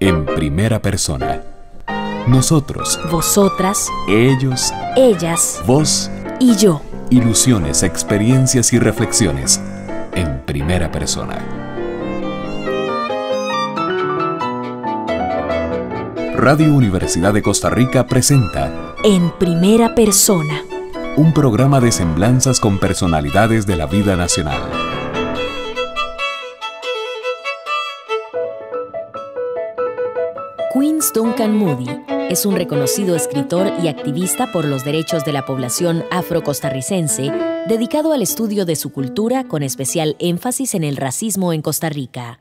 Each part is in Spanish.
En primera persona. Nosotros, Vosotras, ellos, ellas vos, y yo. ilusiones, experiencias y reflexiones. En primera persona. Radio Universidad de Costa Rica presenta En primera persona. un programa de semblanzas con personalidades de la vida nacional. Duncan Moody es un reconocido escritor y activista por los derechos de la población afro-costarricense, dedicado al estudio de su cultura con especial énfasis en el racismo en Costa Rica.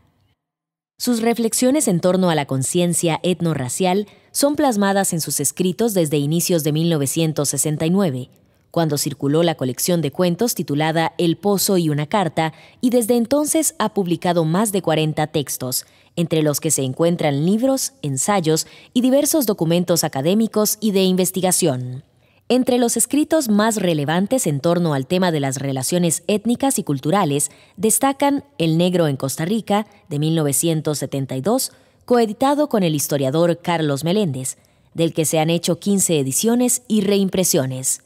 Sus reflexiones en torno a la conciencia etnorracial son plasmadas en sus escritos desde inicios de 1969, cuando circuló la colección de cuentos titulada El Pozo y una Carta, y desde entonces ha publicado más de 40 textos, entre los que se encuentran libros, ensayos y diversos documentos académicos y de investigación. Entre los escritos más relevantes en torno al tema de las relaciones étnicas y culturales destacan El Negro en Costa Rica, de 1972, coeditado con el historiador Carlos Meléndez, del que se han hecho 15 ediciones y reimpresiones.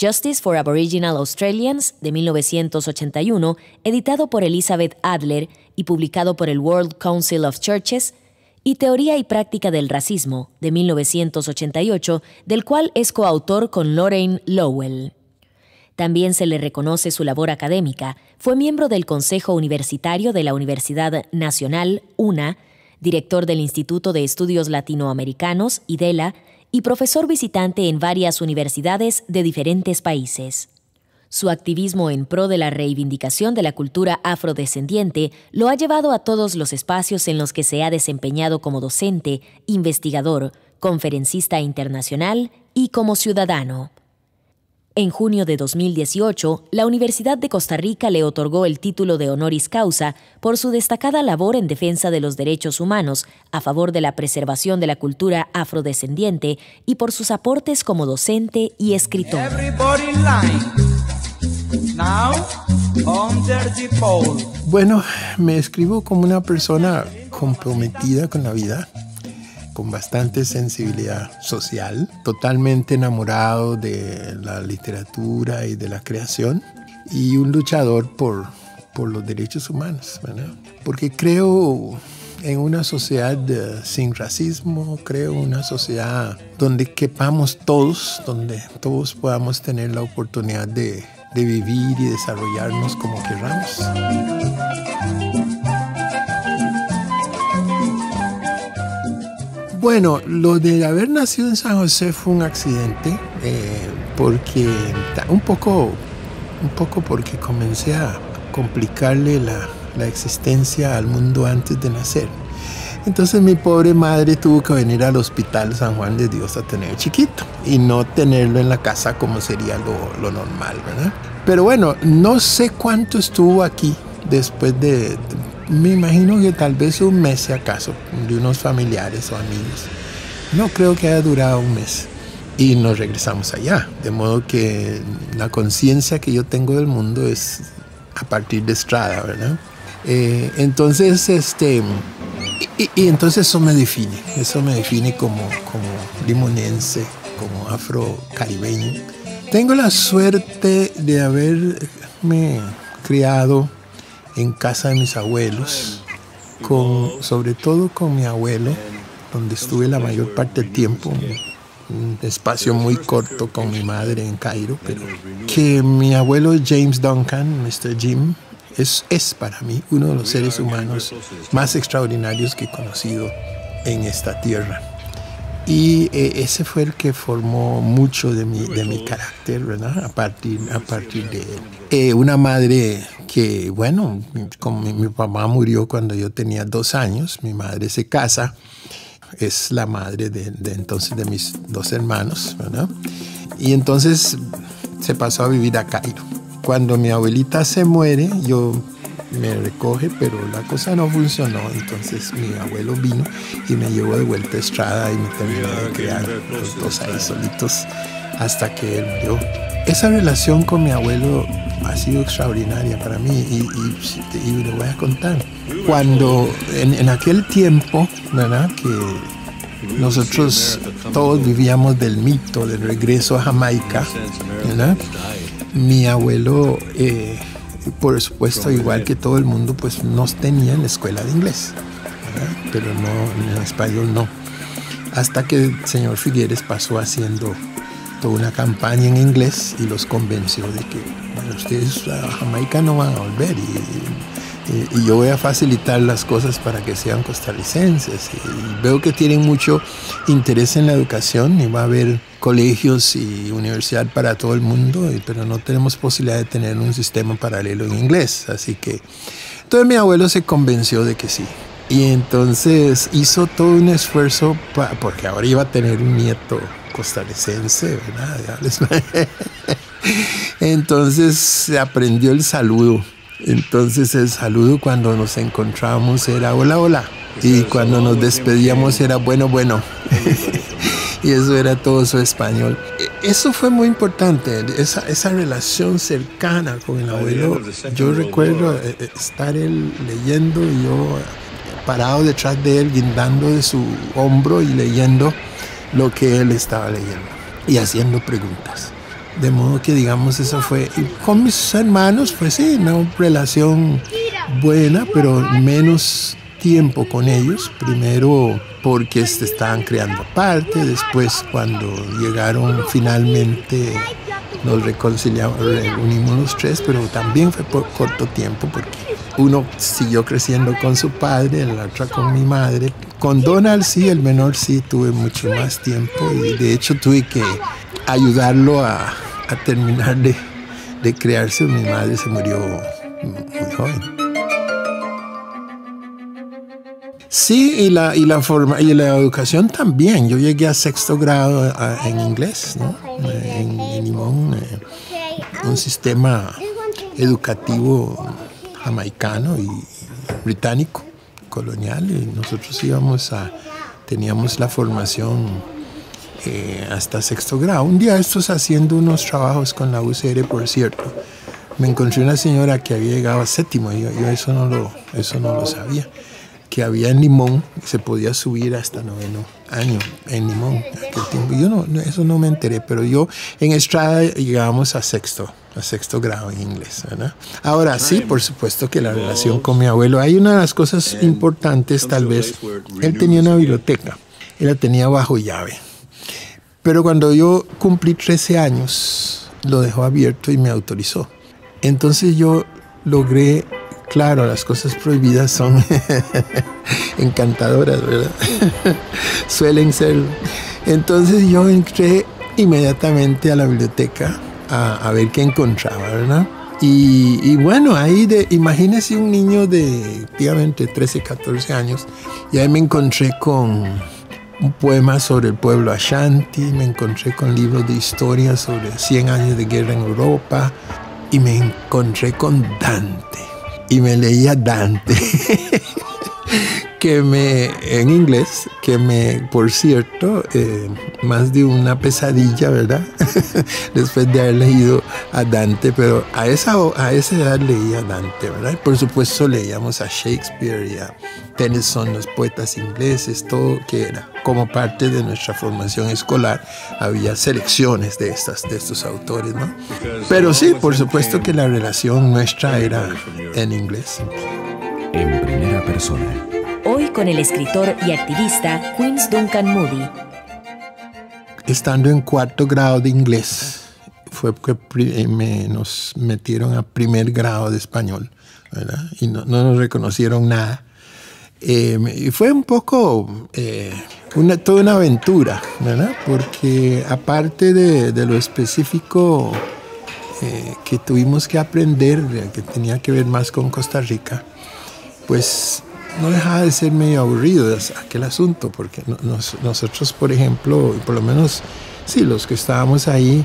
Justice for Aboriginal Australians, de 1981, editado por Elizabeth Adler y publicado por el World Council of Churches, y Teoría y Práctica del Racismo, de 1988, del cual es coautor con Lorraine Lowell. También se le reconoce su labor académica. Fue miembro del Consejo Universitario de la Universidad Nacional, UNA, director del Instituto de Estudios Latinoamericanos, IDELA, y profesor visitante en varias universidades de diferentes países. Su activismo en pro de la reivindicación de la cultura afrodescendiente lo ha llevado a todos los espacios en los que se ha desempeñado como docente, investigador, conferencista internacional y como ciudadano. En junio de 2018, la Universidad de Costa Rica le otorgó el título de honoris causa por su destacada labor en defensa de los derechos humanos, a favor de la preservación de la cultura afrodescendiente y por sus aportes como docente y escritor. Now, the. Bueno, me escribo como una persona comprometida con la vida, con bastante sensibilidad social, totalmente enamorado de la literatura y de la creación y un luchador por, por los derechos humanos, ¿verdad? Porque creo en una sociedad eh, sin racismo, creo una sociedad donde quepamos todos, donde todos podamos tener la oportunidad de, de vivir y desarrollarnos como querramos. Bueno, lo de haber nacido en San José fue un accidente, eh, porque un poco, un poco porque comencé a complicarle la, la existencia al mundo antes de nacer. Entonces mi pobre madre tuvo que venir al hospital San Juan de Dios a tener chiquito y no tenerlo en la casa como sería lo, lo normal, ¿verdad? Pero bueno, no sé cuánto estuvo aquí después de, me imagino que tal vez un mes si acaso, de unos familiares o amigos. No creo que haya durado un mes. Y nos regresamos allá. De modo que la conciencia que yo tengo del mundo es a partir de Estrada, ¿verdad? Eh, entonces, este, y, y entonces eso me define. Eso me define como, como limonense, como afro-caribeño. Tengo la suerte de haberme criado en casa de mis abuelos, con, sobre todo con mi abuelo, donde estuve la mayor parte del tiempo, un espacio muy corto con mi madre en Cairo, pero que mi abuelo James Duncan, Mr. Jim, es, es para mí uno de los seres humanos más extraordinarios que he conocido en esta tierra. Y eh, ese fue el que formó mucho de mi, de mi carácter, ¿verdad? A partir, a partir de él. Eh, una madre que, bueno, como mi, mi papá murió cuando yo tenía dos años, mi madre se casa, es la madre de, de entonces de mis dos hermanos, ¿verdad? Y entonces se pasó a vivir a Cairo. Cuando mi abuelita se muere, yo me recoge, pero la cosa no funcionó. Entonces mi abuelo vino y me llevó de vuelta a Estrada y me terminó de criar los dos ahí solitos hasta que él murió. Esa relación con mi abuelo ha sido extraordinaria para mí y, y, le voy a contar. Cuando en, en aquel tiempo, ¿verdad? Que nosotros todos vivíamos del mito, del regreso a Jamaica, ¿verdad? Mi abuelo, eh, por supuesto, igual que todo el mundo, pues nos tenía en la escuela de inglés, ¿verdad? pero no en español no. Hasta que el señor Figueres pasó haciendo una campaña en inglés y los convenció de que bueno, ustedes a Jamaica no van a volver y, y, yo voy a facilitar las cosas para que sean costarricenses. Y veo que tienen mucho interés en la educación y va a haber colegios y universidad para todo el mundo, pero no tenemos posibilidad de tener un sistema paralelo en inglés. Así que entonces mi abuelo se convenció de que sí. Y entonces hizo todo un esfuerzo, porque ahora iba a tener un nieto costarricense, ¿verdad? Entonces se aprendió el saludo. Entonces el saludo cuando nos encontrábamos era hola, hola. Y cuando nos despedíamos era bueno, bueno. y eso era todo su español. E, eso fue muy importante, esa, esa relación cercana con el abuelo. Yo recuerdo eh, eh, estar él leyendo y yo parado detrás de él, guindando de su hombro y leyendo lo que él estaba leyendo y haciendo preguntas. De modo que, digamos, eso fue. Con mis hermanos, pues sí, una relación buena, pero menos tiempo con ellos. Primero porque se estaban creando aparte, después cuando llegaron finalmente nos reconciliamos, reunimos los tres, pero también fue por corto tiempo porque uno siguió creciendo con su padre, la otra con mi madre. Con Donald sí, el menor sí, tuve mucho más tiempo y de hecho tuve que ayudarlo a, a terminar de, de crearse. Mi madre se murió muy joven. Sí, y la, y la, forma, y la educación también. Yo llegué a sexto grado en inglés, ¿no? En, en Limón, eh, un sistema educativo jamaicano y británico, colonial, y nosotros íbamos a, teníamos la formación eh, hasta sexto grado. Un día estos haciendo unos trabajos con la UCR, por cierto, me encontré una señora que había llegado a séptimo, y yo, eso, no lo, eso no lo sabía, que había en Limón, se podía subir hasta noveno año en Limón. Yo no, eso no me enteré, pero yo en Estrada llegábamos a sexto a sexto grado en inglés. ¿verdad? Ahora sí, por supuesto que la relación con mi abuelo, hay una de las cosas importantes tal vez, él tenía una biblioteca, él la tenía bajo llave, pero cuando yo cumplí 13 años, lo dejó abierto y me autorizó. Entonces yo logré, claro, las cosas prohibidas son encantadoras, ¿verdad? Suelen ser. Entonces yo entré inmediatamente a la biblioteca a, ver qué encontraba, ¿verdad? Y, bueno, ahí imagínese un niño de efectivamente 13, 14 años, y ahí me encontré con un poema sobre el pueblo Ashanti, me encontré con libros de historia sobre 100 años de guerra en Europa, y me encontré con Dante, y me leía Dante. que me, en inglés, que me, por cierto, eh, más de una pesadilla, ¿verdad? Después de haber leído a Dante, pero a esa, a esa edad leía a Dante, ¿verdad? Y por supuesto leíamos a Shakespeare y a Tennyson, los poetas ingleses, todo que era como parte de nuestra formación escolar, había selecciones de, estas, de estos autores, ¿no? Pero sí, por supuesto que la relación nuestra era en inglés. En primera persona Hoy con el escritor y activista Queens Duncan Moody. Estando en cuarto grado de inglés, fue que eh, me, nos metieron a primer grado de español, ¿verdad? Y no, nos reconocieron nada. Eh, y fue un poco eh, una, toda una aventura, ¿verdad? Porque aparte de, de lo específico que tuvimos que aprender, que tenía que ver más con Costa Rica, pues no dejaba de ser medio aburrido aquel asunto, porque nosotros, por ejemplo, por lo menos, sí, los que estábamos ahí,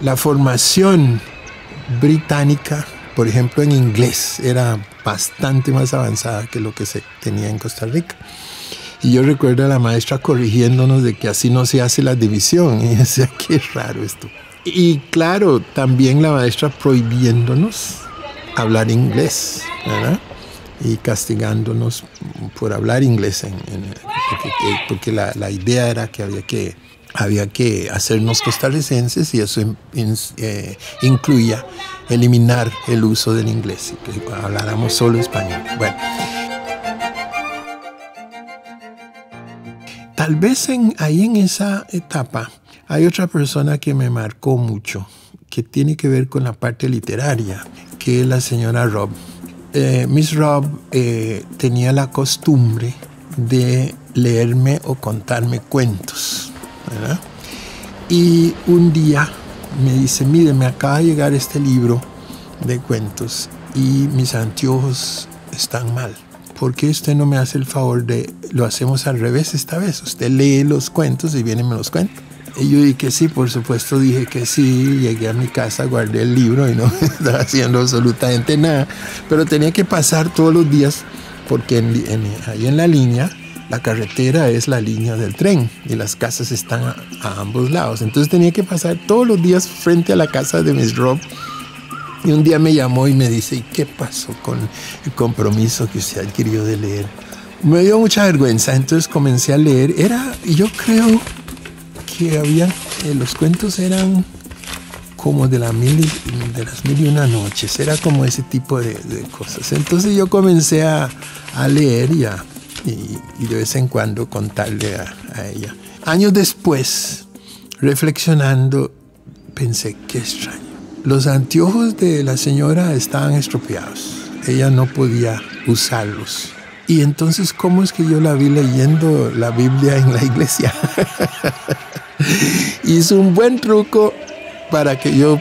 la formación británica, por ejemplo, en inglés, era bastante más avanzada que lo que se tenía en Costa Rica. Y yo recuerdo a la maestra corrigiéndonos de que así no se hace la división. Y decía, qué raro esto. Y claro, también la maestra prohibiéndonos hablar inglés, ¿verdad? Y castigándonos por hablar inglés, en, porque, la, la, idea era que había que, había que hacernos costarricenses y eso eh, incluía eliminar el uso del inglés, y que habláramos solo español. Bueno. Tal vez en, ahí en esa etapa hay otra persona que me marcó mucho, que tiene que ver con la parte literaria, que es la señora Rob. Eh, Miss Rob eh, tenía la costumbre de leerme o contarme cuentos. Y un día me dice, mire, me acaba de llegar este libro de cuentos y mis anteojos están mal. ¿Por qué usted no me hace el favor de, lo hacemos al revés esta vez? Usted lee los cuentos y viene y me los cuenta. Y yo dije que sí, por supuesto dije que sí, llegué a mi casa, guardé el libro y no estaba haciendo absolutamente nada, pero tenía que pasar todos los días porque ahí en la línea, la carretera es la línea del tren y las casas están a, ambos lados. Entonces tenía que pasar todos los días frente a la casa de Miss Rob y un día me llamó y me dice, ¿y qué pasó con el compromiso que usted adquirió de leer? Me dio mucha vergüenza, entonces comencé a leer. Era, yo creo, que había, eh, los cuentos eran como de, la mil, de las mil y una noches, era como ese tipo de, cosas. Entonces yo comencé a, a leer y, y, de vez en cuando contarle a, a, ella. Años después, reflexionando, pensé, qué extraño. Los anteojos de la señora estaban estropeados. Ella no podía usarlos. Y entonces, ¿cómo es que yo la vi leyendo la Biblia en la iglesia? Hizo un buen truco para que yo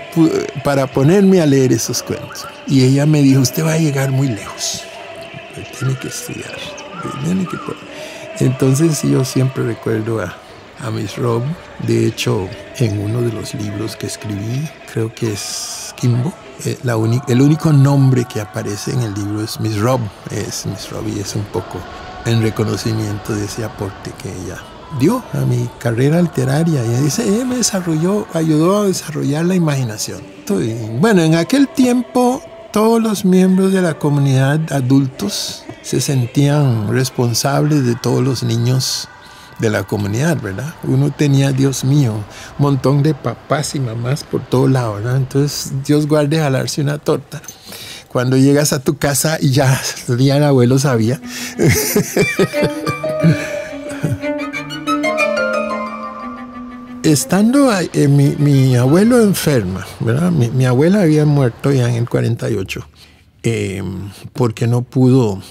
para ponerme a leer esos cuentos. Y ella me dijo, usted va a llegar muy lejos. Tiene que estudiar. Entonces yo siempre recuerdo a, a Miss Rob. De hecho, en uno de los libros que escribí, creo que es Kimbo, eh, el único nombre que aparece en el libro es Miss Rob. Es Miss Rob y es un poco en reconocimiento de ese aporte que ella dio a mi carrera literaria. Y dice, ella me desarrolló, ayudó a desarrollar la imaginación. Bueno, en aquel tiempo todos los miembros de la comunidad adultos se sentían responsables de todos los niños de la comunidad, ¿verdad? Uno tenía, Dios mío, un montón de papás y mamás por todo lado, ¿verdad? Entonces, Dios guarde jalarse una torta. Cuando llegas a tu casa y ya, ya el abuelo sabía. Estando eh, mi, abuelo enferma, ¿verdad? Mi, abuela había muerto ya en el 48 em, porque no pudo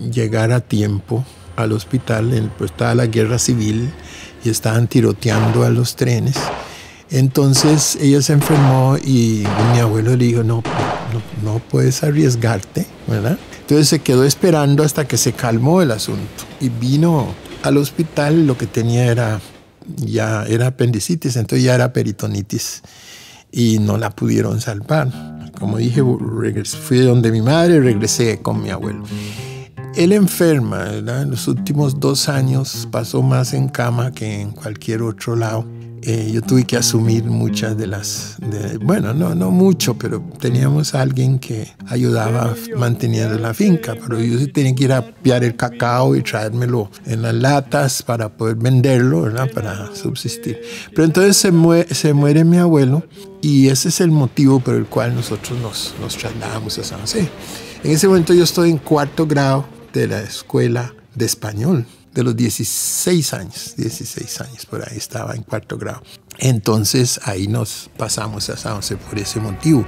llegar a tiempo al hospital, pues estaba la guerra civil y estaban tiroteando a los trenes. Entonces ella se enfermó y mi abuelo le dijo, no, no, no puedes arriesgarte, ¿verdad? Entonces se quedó esperando hasta que se calmó el asunto y vino al hospital, lo que tenía era ya era apendicitis, entonces ya era peritonitis y no la pudieron salvar. Como dije, fui donde mi madre regresé con mi abuelo. Él enferma, En los últimos dos años pasó más en cama que en cualquier otro lado. Eh, yo tuve que asumir muchas de las, bueno, no, no mucho, pero teníamos a alguien que ayudaba manteniendo la finca, pero yo tenía que ir a piar el cacao y traérmelo en las latas para poder venderlo, ¿verdad? Para subsistir. Pero entonces se, muere, se muere mi abuelo y ese es el motivo por el cual nosotros nos, nos trasladamos a San José. En ese momento yo estoy en cuarto grado de la escuela de español de los 16 años, 16 años por ahí estaba en cuarto grado. Entonces ahí nos pasamos a San José por ese motivo.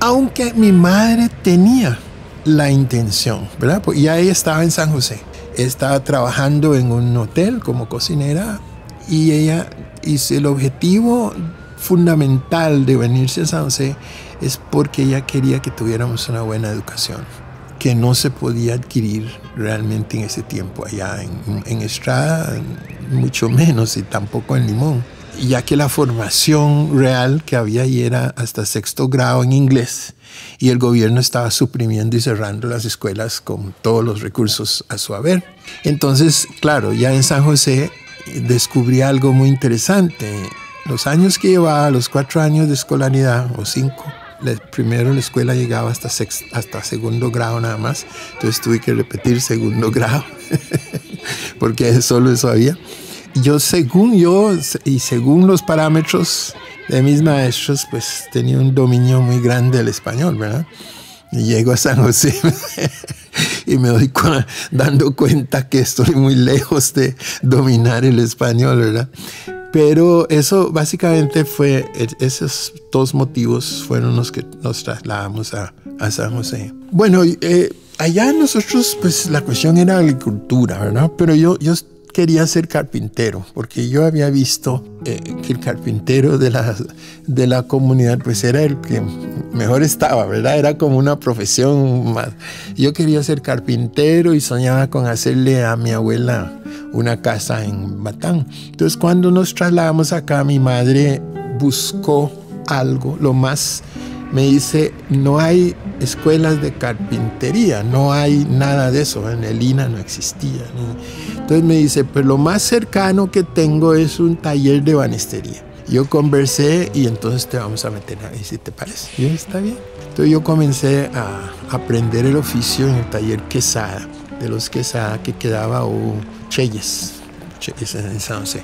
Aunque mi madre tenía la intención, ¿verdad? Pues ya ella estaba en San José, estaba trabajando en un hotel como cocinera y ella hizo el objetivo fundamental de venirse a San José es porque ella quería que tuviéramos una buena educación que no se podía adquirir realmente en ese tiempo allá en, Estrada, mucho menos y tampoco en Limón, ya que la formación real que había ahí era hasta sexto grado en inglés y el gobierno estaba suprimiendo y cerrando las escuelas con todos los recursos a su haber. Entonces, claro, ya en San José descubrí algo muy interesante. los años que llevaba, los cuatro años de escolaridad o cinco, primero la escuela llegaba hasta, hasta segundo grado nada más, entonces tuve que repetir segundo grado, porque solo eso había. Yo, según yo y según los parámetros de mis maestros, pues tenía un dominio muy grande del español, ¿verdad? Y llego a San José y me doy dando cuenta que estoy muy lejos de dominar el español, ¿verdad? Pero eso básicamente fue, e, esos dos motivos fueron los que nos trasladamos a, a San José. Bueno, eh, allá nosotros, pues la cuestión era agricultura, ¿verdad? Pero yo, yo quería ser carpintero, porque yo había visto eh, que el carpintero de la, de la comunidad, pues era el que mejor estaba, ¿verdad? Era como una profesión más. Yo quería ser carpintero y soñaba con hacerle a mi abuela una casa en Batán. Entonces, cuando nos trasladamos acá, mi madre buscó algo, lo más me dice, no hay escuelas de carpintería, no hay nada de eso, en el INA no existía. Entonces me dice, pues lo más cercano que tengo es un taller de banistería. Yo conversé y entonces te vamos a meter ahí, si te parece. Y está bien. Entonces yo comencé a aprender el oficio en el taller Quesada, de los Quesada que quedaba o Cheyes, Cheyes en San José.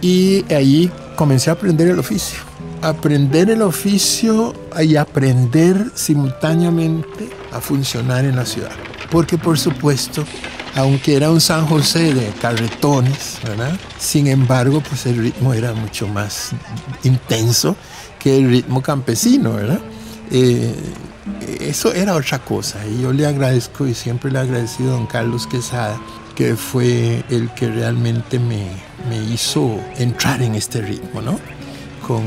Y ahí comencé a aprender el oficio aprender el oficio y aprender simultáneamente a funcionar en la ciudad. Porque por supuesto, aunque era un San José de carretones, ¿verdad? Sin embargo, pues el ritmo era mucho más intenso que el ritmo campesino, ¿verdad? Eh, eso era otra cosa y yo le agradezco y siempre le he agradecido a don Carlos Quesada que fue el que realmente me, me hizo entrar en este ritmo, ¿no? con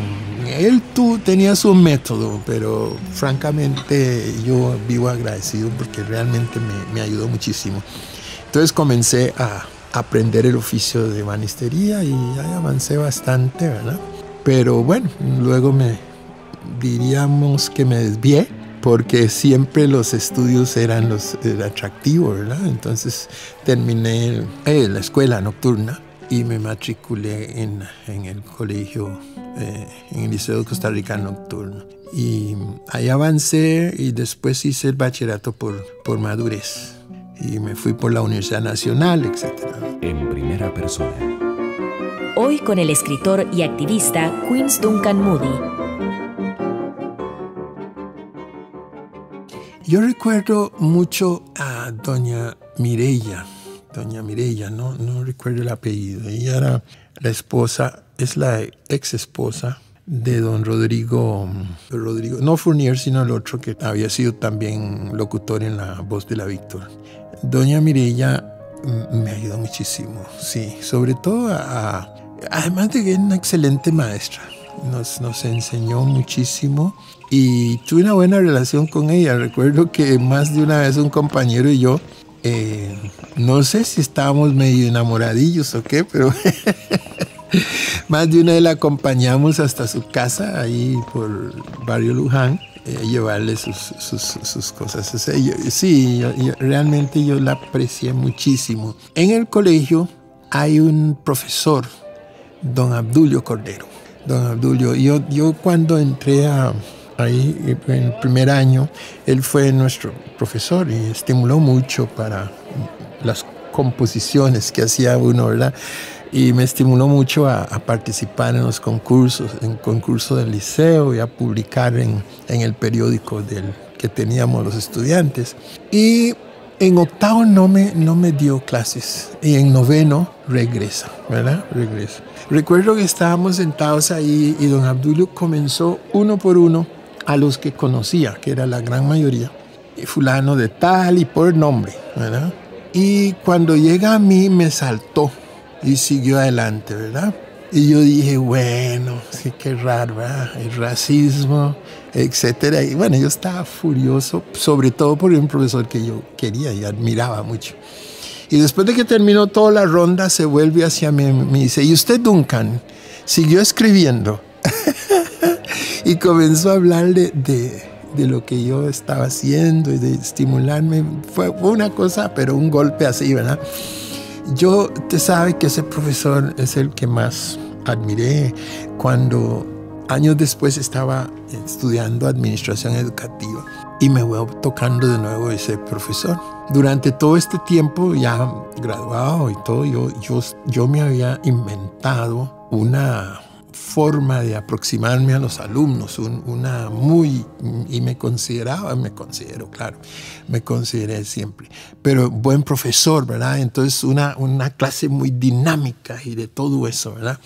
él tú tenías un método, pero francamente yo vivo agradecido porque realmente me, ayudó muchísimo. Entonces comencé a aprender el oficio de banistería y ahí avancé bastante, ¿verdad? Pero bueno, luego me diríamos que me desvié porque siempre los estudios eran los atractivos, ¿verdad? Entonces terminé eh, la escuela nocturna y me matriculé en, en el colegio, eh, en el Liceo de Costa Rica Nocturno. Y ahí avancé y después hice el bachillerato por, por madurez. Y me fui por la Universidad Nacional, etc. En primera persona. Hoy con el escritor y activista Queens Duncan Moody. Yo recuerdo mucho a doña Mireya doña Mirella, no, no recuerdo el apellido. Ella era la esposa, es la ex esposa de don Rodrigo, Rodrigo, no Fournier, sino el otro que había sido también locutor en La Voz de la Víctor. Doña Mirella me ayudó muchísimo, sí, sobre todo a, además de que es una excelente maestra, nos, nos enseñó muchísimo y tuve una buena relación con ella. Recuerdo que más de una vez un compañero y yo eh, no sé si estábamos medio enamoradillos o qué, pero más de una vez la acompañamos hasta su casa, ahí por Barrio Luján, eh, llevarle sus, cosas. sí, realmente yo la aprecié muchísimo. En el colegio hay un profesor, don Abdulio Cordero. Don Abdulio, yo, yo cuando entré a, ahí en el primer año, él fue nuestro profesor y estimuló mucho para las composiciones que hacía uno, ¿verdad? Y me estimuló mucho a, participar en los concursos, en concurso del liceo y a publicar en, en el periódico del, que teníamos los estudiantes. Y en octavo no me, no me dio clases y en noveno regresa, ¿verdad? Regresa. Recuerdo que estábamos sentados ahí y don Abdulio comenzó uno por uno a los que conocía, que era la gran mayoría, fulano de tal y por nombre, ¿verdad? Y cuando llega a mí me saltó y siguió adelante, ¿verdad? Y yo dije, bueno, sí, qué raro, ¿verdad? El racismo, etcétera. Y bueno, yo estaba furioso, sobre todo por un profesor que yo quería y admiraba mucho. Y después de que terminó toda la ronda, se vuelve hacia mí y me dice, ¿y usted, Duncan, siguió escribiendo? y comenzó a hablar de, de, lo que yo estaba haciendo y de estimularme. Fue, una cosa, pero un golpe así, ¿verdad? Yo, te sabe que ese profesor es el que más admiré cuando años después estaba estudiando administración educativa y me voy tocando de nuevo ese profesor. Durante todo este tiempo, ya graduado y todo, yo, yo, yo me había inventado una forma de aproximarme a los alumnos, una muy, y me consideraba, me considero, claro, me consideré siempre, pero buen profesor, ¿verdad? Entonces una, una clase muy dinámica y de todo eso, ¿verdad?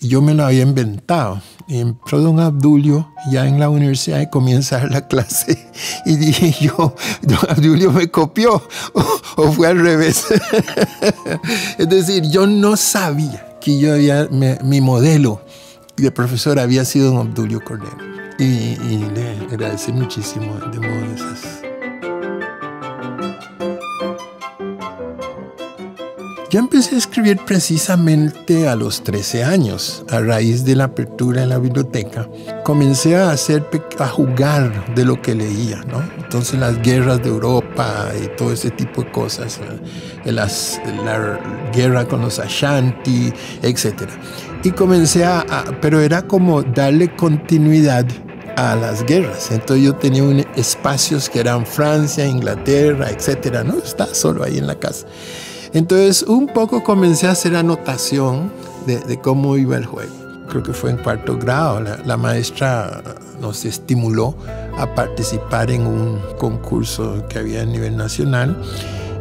Yo me lo había inventado. Entró don Abdulio ya en la universidad y comienza la clase y dije yo, don Abdulio me copió o, o fue al revés. es decir, yo no sabía que yo había, mi modelo de profesor había sido don Obdulio Cordero. Y, y le agradecí muchísimo de modo de esas. Yo empecé a escribir precisamente a los 13 años, a raíz de la apertura de la biblioteca. Comencé a hacer, a jugar de lo que leía, ¿no? Entonces las guerras de Europa y todo ese tipo de cosas, las, la guerra con los Ashanti, etc. Y comencé a, pero era como darle continuidad a las guerras. Entonces yo tenía un, espacios que eran Francia, Inglaterra, etc. ¿no? Estaba solo ahí en la casa. Entonces un poco comencé a hacer anotación de, cómo iba el juego. Creo que fue en cuarto grado. La, maestra nos estimuló a participar en un concurso que había a nivel nacional.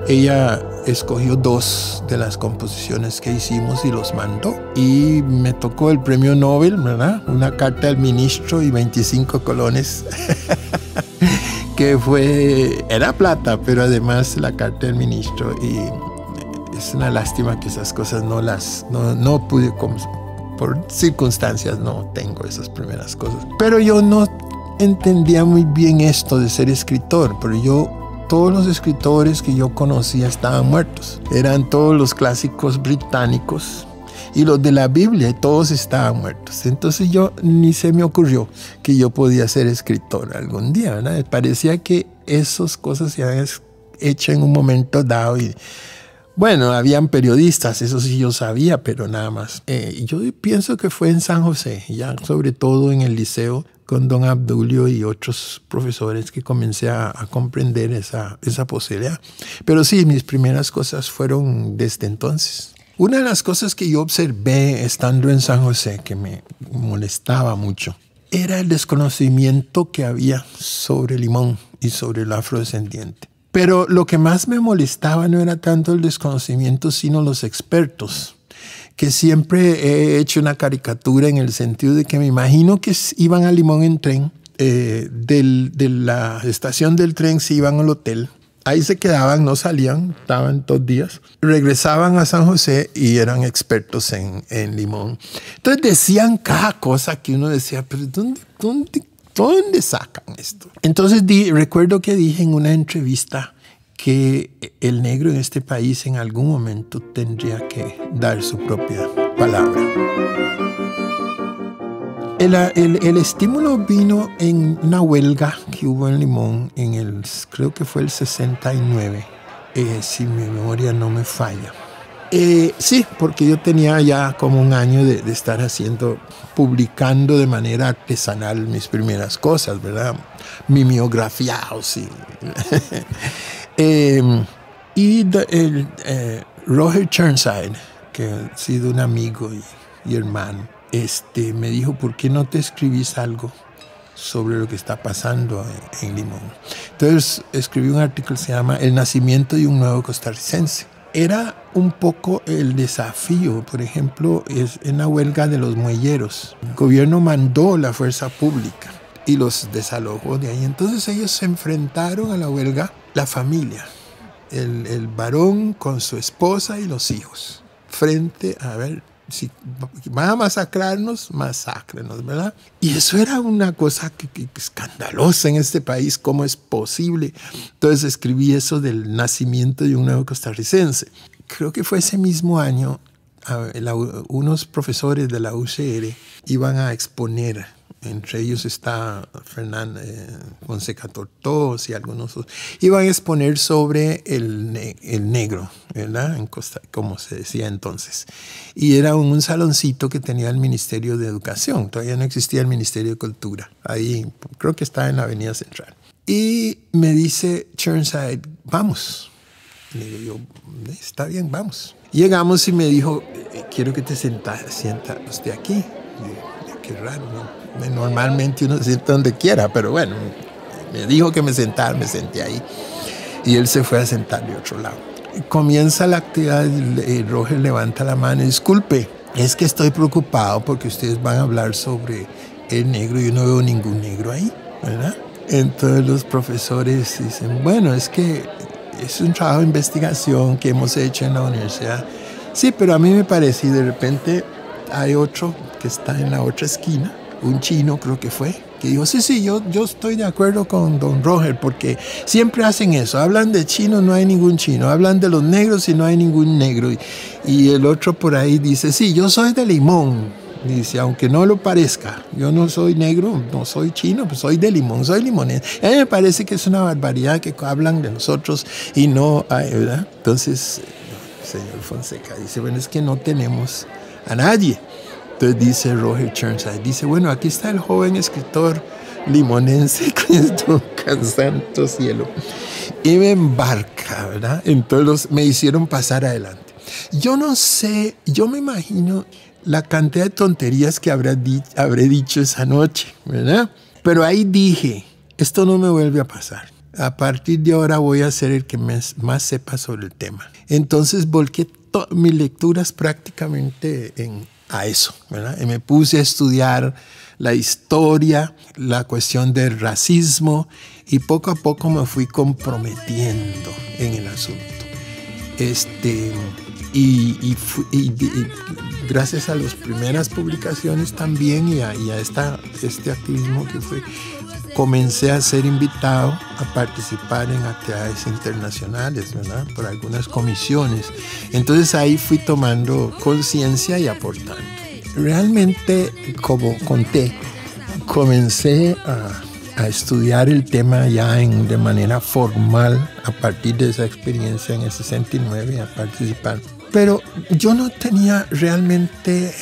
Ella escogió dos de las composiciones que hicimos y los mandó. Y me tocó el premio Nobel, ¿verdad? Una carta del ministro y 25 colones. que fue, era plata, pero además la carta del ministro. Y es una lástima que esas cosas no las, no, no pude, por circunstancias no tengo esas primeras cosas. Pero yo no entendía muy bien esto de ser escritor, pero yo todos los escritores que yo conocía estaban muertos. Eran todos los clásicos británicos y los de la Biblia, todos estaban muertos. Entonces yo ni se me ocurrió que yo podía ser escritor algún día. Parecía que esas cosas se habían hecho en un momento dado bueno, habían periodistas, eso sí yo sabía, pero nada más. Eh, yo pienso que fue en San José, ya sobre todo en el liceo, con don Abdulio y otros profesores que comencé a, comprender esa, esa posibilidad. Pero sí, mis primeras cosas fueron desde entonces. Una de las cosas que yo observé estando en San José, que me molestaba mucho, era el desconocimiento que había sobre Limón y sobre el afrodescendiente. Pero lo que más me molestaba no era tanto el desconocimiento, sino los expertos, que siempre he hecho una caricatura en el sentido de que me imagino que iban a Limón en tren, eh, de la estación del tren se iban al hotel, ahí se quedaban, no salían, estaban dos días, regresaban a San José y eran expertos en, en limón. Entonces decían cada cosa que uno decía, pero ¿dónde, dónde ¿Dónde sacan esto? Entonces recuerdo que dije en una entrevista que el negro en este país en algún momento tendría que dar su propia palabra. El, estímulo vino en una huelga que hubo en Limón en el, creo que fue el 69, eh, si mi memoria no me falla. Eh, sí, porque yo tenía ya como un año de, estar haciendo, publicando de manera artesanal mis primeras cosas, ¿verdad? Mimeografiados y... Em, y el, eh, Roger Churnside, que ha sido un amigo y, hermano, este, me dijo, ¿por qué no te escribís algo sobre lo que está pasando en, en Limón? Entonces escribí un artículo que se llama El nacimiento de un nuevo costarricense era un poco el desafío, por ejemplo, es en la huelga de los muelleros. El gobierno mandó la fuerza pública y los desalojó de ahí. Entonces ellos se enfrentaron a la huelga, la familia, el, el varón con su esposa y los hijos, frente a ver si van a masacrarnos, masacrenos, ¿verdad? Y eso era una cosa que, escandalosa en este país, ¿cómo es posible? Entonces escribí eso del nacimiento de un nuevo costarricense. Creo que fue ese mismo año, unos profesores de la UCR iban a exponer entre ellos está Fernando eh, Fonseca Tortos y algunos otros, iban a exponer sobre el, el negro, ¿verdad? En Costa, como se decía entonces. Y era un saloncito que tenía el Ministerio de Educación, todavía no existía el Ministerio de Cultura, ahí creo que está en la Avenida Central. Y me dice Churnside, vamos. Le digo yo, está bien, vamos. Llegamos y me dijo, eh, quiero que te sienta, sienta usted aquí. qué raro, ¿no? Normalmente uno se sienta donde quiera, pero bueno, me dijo que me sentara, me senté ahí. Y él se fue a sentar de otro lado. Comienza la actividad, y Roger levanta la mano, disculpe, es que estoy preocupado porque ustedes van a hablar sobre el negro y yo no veo ningún negro ahí, ¿verdad? Entonces los profesores dicen, bueno, es que es un trabajo de investigación que hemos hecho en la universidad. Sí, pero a mí me parece, y de repente hay otro que está en la otra esquina, un chino creo que fue, que dijo, sí, sí, yo, yo estoy de acuerdo con don Roger, porque siempre hacen eso, hablan de chino, no hay ningún chino, hablan de los negros y no hay ningún negro. Y, y el otro por ahí dice, sí, yo soy de limón. Dice, aunque no lo parezca, yo no soy negro, no soy chino, pues soy de limón, soy limonés. A mí me parece que es una barbaridad que hablan de nosotros y no hay, ¿verdad? Entonces, señor Fonseca dice, bueno, es que no tenemos a nadie. Entonces dice Roger Churnside, dice, bueno, aquí está el joven escritor limonense Cristo Santo Cielo. Y me embarca, ¿verdad? Entonces me hicieron pasar adelante. Yo no sé, yo me imagino la cantidad de tonterías que habré, habré dicho esa noche, ¿verdad? Pero ahí dije, esto no me vuelve a pasar. A partir de ahora voy a ser el que más, sepa sobre el tema. Entonces volqué mis lecturas prácticamente en, a eso, ¿verdad? Y me puse a estudiar la historia, la cuestión del racismo y poco a poco me fui comprometiendo en el asunto. Este, y, gracias a las primeras publicaciones también y a, esta, este activismo que fue, comencé a ser invitado a participar en actividades internacionales, ¿verdad? Por algunas comisiones. Entonces ahí fui tomando conciencia y aportando. Realmente, como conté, comencé a a estudiar el tema ya en, de manera formal a partir de esa experiencia en el 69, a participar. Pero yo no tenía realmente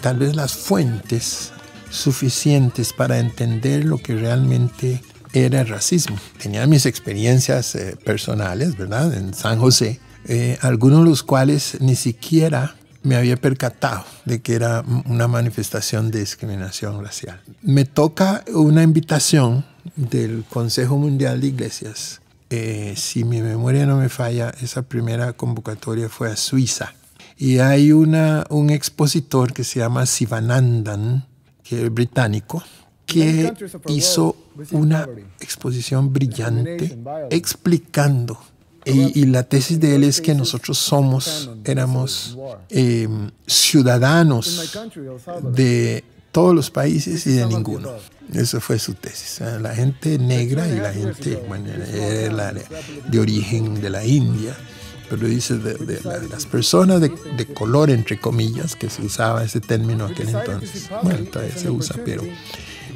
tal vez las fuentes suficientes para entender lo que realmente era el racismo. Tenía mis experiencias eh, personales, ¿verdad? En San José, eh, algunos de los cuales ni siquiera me había percatado de que era una manifestación de discriminación racial. Me toca una invitación del Consejo Mundial de Iglesias. Eh, si mi memoria no me falla, esa primera convocatoria fue a Suiza. Y hay una, un expositor que se llama Sivanandan, que es británico, que hizo una exposición brillante explicando. Y, la tesis de él es que nosotros somos, éramos em, ciudadanos de todos los países y de ninguno. Eso fue su tesis. La gente negra y la gente bueno, era de origen de la India, pero dice de, las personas de, de, color, entre comillas, que se usaba ese término aquel entonces. Bueno, todavía se usa, pero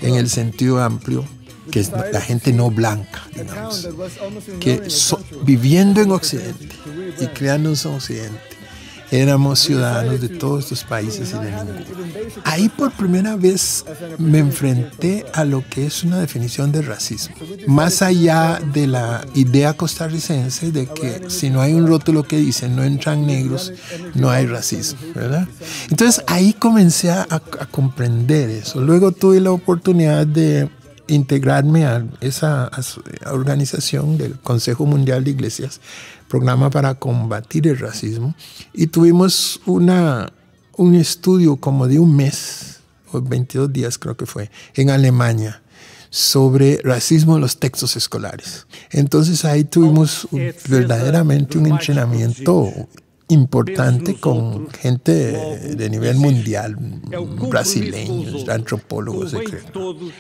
en el sentido amplio que es la gente no blanca, digamos, que viviendo en Occidente y creándose en Occidente, éramos ciudadanos de todos estos países y de ninguno. Ahí por primera vez me enfrenté a lo que es una definición de racismo, más allá de la idea costarricense de que si no hay un rótulo que dice no entran negros, no hay racismo, ¿verdad? Entonces ahí comencé a, a comprender eso. Luego tuve la oportunidad de integrarme a esa organización del Consejo Mundial de Iglesias, programa para combatir el racismo, y tuvimos una, un estudio como de un mes, o 22 días creo que fue, en Alemania sobre racismo en los textos escolares. Entonces ahí tuvimos verdaderamente un entrenamiento importante con gente de nivel mundial, brasileños, antropólogos, etc.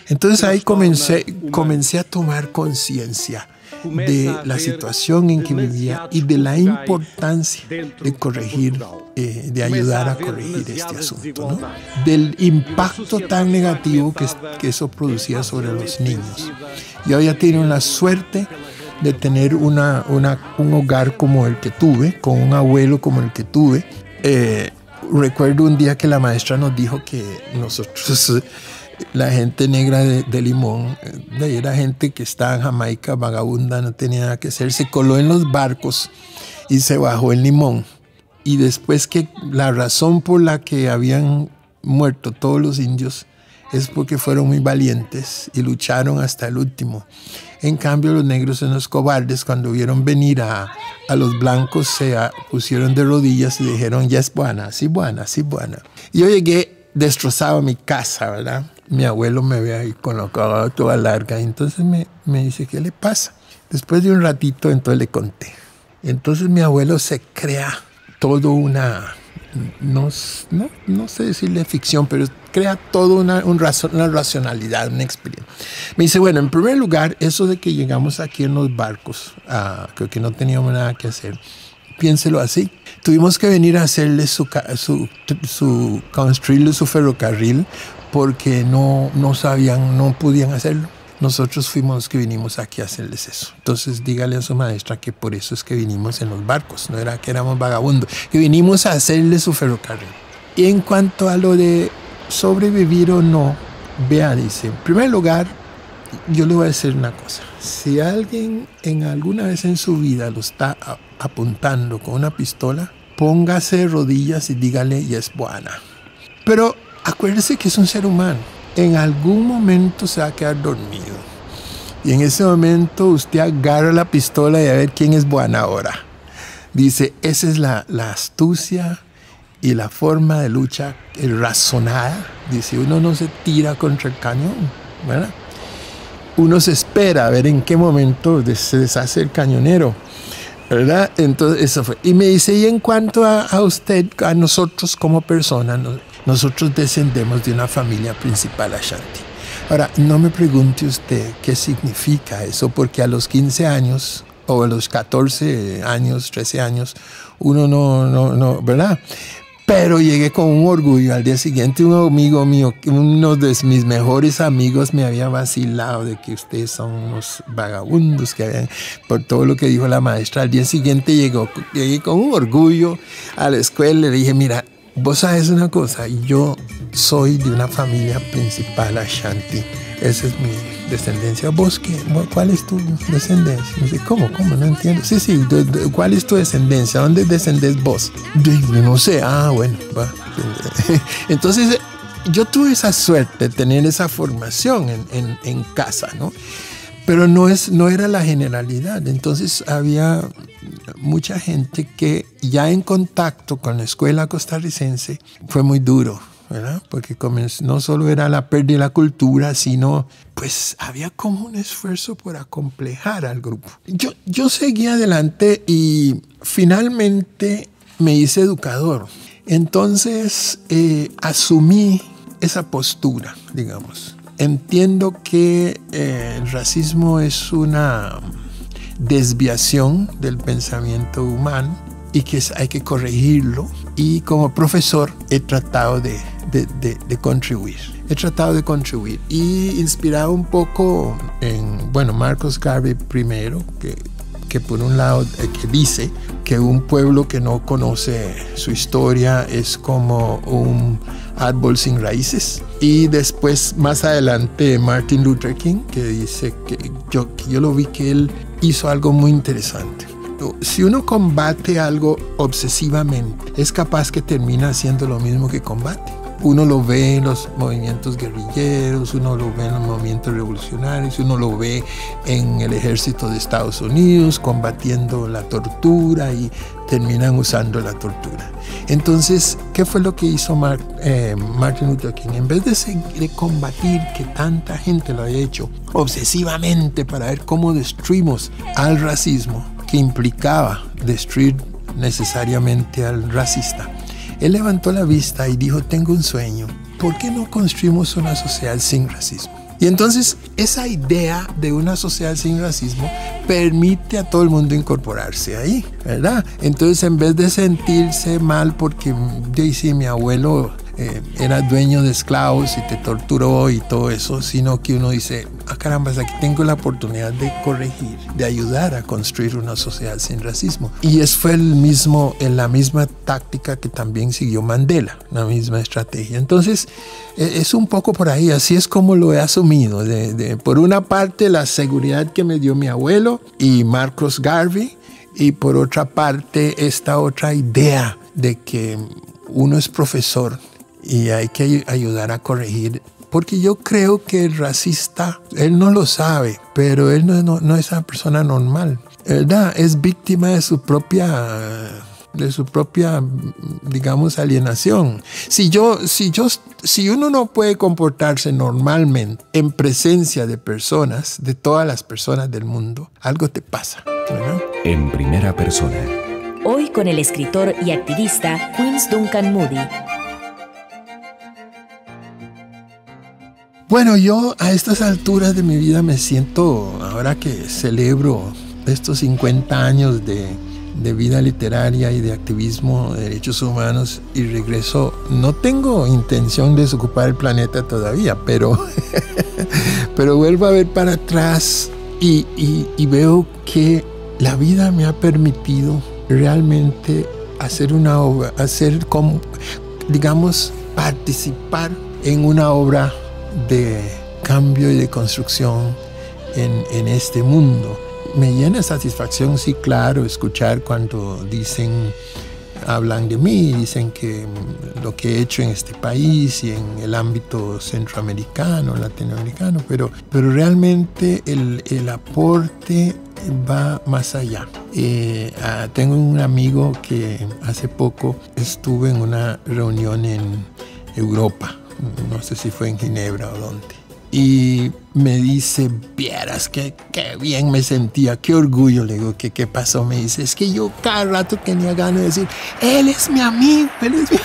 Entonces ahí comencé, comencé a tomar conciencia de la situación en que vivía y de la importancia de corregir, eh, de ayudar a corregir este asunto, del impacto tan negativo que, que eso producía sobre los niños. Yo ya tiene la suerte de tener una, una, un hogar como el que tuve, con un abuelo como el que tuve. Eh, recuerdo un día que la maestra nos dijo que nosotros, la gente negra de, Limón, eh, era gente que estaba en Jamaica, vagabunda, no tenía nada que hacer, se coló en los barcos y se bajó en Limón. Y después que la razón por la que habían muerto todos los indios es porque fueron muy valientes y lucharon hasta el último. En cambio, los negros en los cobardes, cuando vieron venir a, a los blancos, se pusieron de rodillas y dijeron, ya es buena, sí buena, sí buena. Yo llegué destrozado a mi casa, ¿verdad? Mi abuelo me ve ahí con la cara toda larga. Y entonces me, me dice, ¿qué le pasa? Después de un ratito, entonces le conté. Entonces mi abuelo se crea todo una, no, no, no sé decirle ficción, pero crea toda una, una racionalidad, una experiencia. Me dice, bueno, en primer lugar, eso de que llegamos aquí en los barcos, uh, creo que no teníamos nada que hacer, piénselo así. Tuvimos que venir a hacerle su, su, su construirle su ferrocarril porque no, no sabían, no podían hacerlo. Nosotros fuimos los que vinimos aquí a hacerles eso. Entonces dígale a su maestra que por eso es que vinimos en los barcos, no era que éramos vagabundos, que vinimos a hacerle su ferrocarril. Y en cuanto a lo de sobrevivir o no, vea, dice, en primer lugar, yo le voy a decir una cosa. Si alguien en alguna vez en su vida lo está apuntando con una pistola, póngase rodillas y dígale, y es buena. Pero acuérdese que es un ser humano. En algún momento se va a quedar dormido. Y en ese momento usted agarra la pistola y a ver quién es buena ahora. Dice, esa es la, la astucia y la forma de lucha razonada. Dice, uno no se tira contra el cañón, ¿verdad? Uno se espera a ver en qué momento se deshace el cañonero, ¿verdad? Entonces, eso fue. Y me dice, y en cuanto a, usted, a nosotros como personas, nosotros descendemos de una familia principal Ashanti. Ahora, no me pregunte usted qué significa eso, porque a los 15 años o a los 14 años, 13 años, uno no, no, no, ¿verdad? Pero llegué con un orgullo. Al día siguiente un amigo mío, uno de mis mejores amigos me había vacilado de que ustedes son unos vagabundos que habían, por todo lo que dijo la maestra. Al día siguiente llegó, llegué con un orgullo a la escuela le dije, mira, vos sabes una cosa, yo soy de una familia principal Ashanti. Esa es mi descendencia. ¿Vos qué? ¿Cuál es tu descendencia? ¿Cómo? ¿Cómo? No entiendo. Sí, sí, ¿cuál es tu descendencia? ¿Dónde descendes vos? No sé. Ah, bueno. Entonces, yo tuve esa suerte de tener esa formación en, en, casa, ¿no? Pero no, es, no era la generalidad. Entonces había mucha gente que ya en contacto con la escuela costarricense fue muy duro porque no solo era la pérdida de la cultura, sino pues había como un esfuerzo por acomplejar al grupo. Yo, yo seguí adelante y finalmente me hice educador. Entonces eh, asumí esa postura, digamos. Entiendo que eh, el racismo es una desviación del pensamiento humano y que hay que corregirlo. Y como profesor he tratado de de, contribuir. He tratado de contribuir y inspirado un poco en, bueno, Marcos Garvey primero, que, que por un lado eh, que dice que un pueblo que no conoce su historia es como un árbol sin raíces. Y después, más adelante, Martin Luther King, que dice que yo, que yo lo vi que él hizo algo muy interesante. Si uno combate algo obsesivamente, es capaz que termina haciendo lo mismo que combate uno lo ve en los movimientos guerrilleros, uno lo ve en los movimientos revolucionarios, uno lo ve en el ejército de Estados Unidos combatiendo la tortura y terminan usando la tortura. Entonces, ¿qué fue lo que hizo eh, Martin Luther King? En vez de, combatir que tanta gente lo había hecho obsesivamente para ver cómo destruimos al racismo, que implicaba destruir necesariamente al racista, él levantó la vista y dijo, tengo un sueño. ¿Por qué no construimos una sociedad sin racismo? Y entonces esa idea de una sociedad sin racismo permite a todo el mundo incorporarse ahí, ¿verdad? Entonces en vez de sentirse mal porque, dice mi abuelo eh, era dueño de esclavos y te torturó y todo eso, sino que uno dice, ah caramba, aquí tengo la oportunidad de corregir, de ayudar a construir una sociedad sin racismo. Y es fue el mismo, en la misma táctica que también siguió Mandela, la misma estrategia. Entonces, e, es un poco por ahí, así es como lo he asumido. De, por una parte, la seguridad que me dio mi abuelo y Marcos Garvey, y por otra parte, esta otra idea de que uno es profesor y hay que ayudar a corregir. Porque yo creo que el racista, él no lo sabe, pero él no, no, es una persona normal. ¿Verdad? Es víctima de su propia de su propia digamos alienación. Si yo si yo si uno no puede comportarse normalmente en presencia de personas, de todas las personas del mundo, algo te pasa, En primera persona. Hoy con el escritor y activista Queens Duncan Moody. Bueno, yo a estas alturas de mi vida me siento, ahora que celebro estos 50 años de, vida literaria y de activismo de derechos humanos y regreso, no tengo intención de desocupar el planeta todavía, pero, pero vuelvo a ver para atrás y, y veo que la vida me ha permitido realmente hacer una obra, hacer como, digamos, participar en una obra de cambio y de construcción en, en este mundo. Me llena satisfacción, sí, claro, escuchar cuando dicen hablan de mí, dicen que lo que he hecho en este país y en el ámbito centroamericano, latinoamericano, pero, pero realmente el, el aporte va más allá. Eh, ah, tengo un amigo que hace poco estuve en una reunión en Europa no sé si fue en Ginebra o dónde. Y me dice, vieras que qué bien me sentía, qué orgullo. Le digo, ¿qué, ¿qué pasó? Me dice, es que yo cada rato tenía ganas de decir, él es mi amigo, él es mi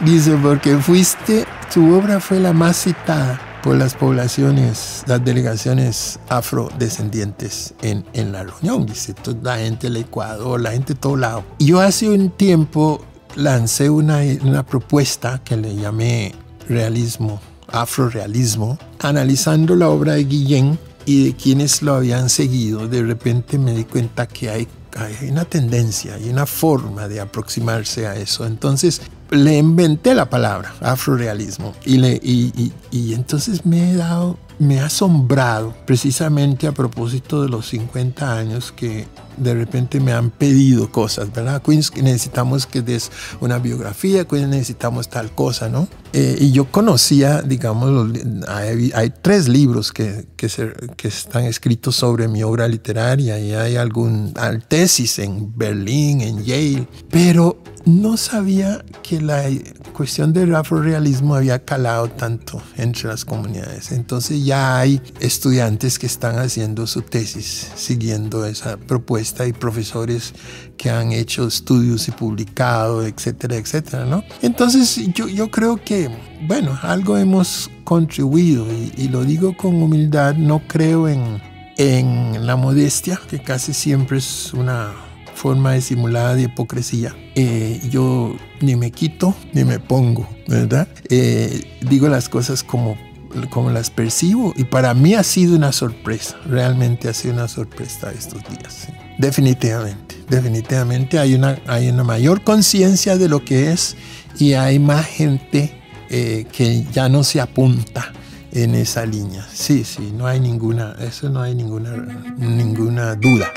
Dice, porque fuiste, tu obra fue la más citada por las poblaciones, las delegaciones afrodescendientes en, en la reunión. Dice, toda la gente del Ecuador, la gente de todo lado. Yo hace un tiempo lancé una, una propuesta que le llamé realismo, afrorealismo, analizando la obra de Guillén y de quienes lo habían seguido, de repente me di cuenta que hay, hay una tendencia, hay una forma de aproximarse a eso. Entonces le inventé la palabra, afrorealismo, y, le, y, y entonces me he dado me ha asombrado precisamente a propósito de los 50 años que de repente me han pedido cosas, ¿verdad? Queens, necesitamos que des una biografía, Queens, necesitamos tal cosa, ¿no? Eh, y yo conocía, digamos, hay, tres libros que, que, se, que, están escritos sobre mi obra literaria y hay algún tesis en Berlín, en Yale, pero no sabía que la cuestión del afrorealismo había calado tanto entre las comunidades. Entonces ya hay estudiantes que están haciendo su tesis siguiendo esa propuesta y profesores que han hecho estudios y publicado, etcétera, etcétera, ¿no? Entonces yo, yo creo que, bueno, algo hemos contribuido y, y lo digo con humildad, no creo en, en la modestia, que casi siempre es una forma de simulada de hipocresía. Eh, yo ni me quito ni me pongo, ¿verdad? Eh, digo las cosas como, como las percibo y para mí ha sido una sorpresa, realmente ha sido una sorpresa estos días. Definitivamente, definitivamente hay una, hay una mayor conciencia de lo que es y hay más gente eh, que ya no se apunta en esa línea. Sí, sí, no hay ninguna, eso no hay ninguna, ninguna duda.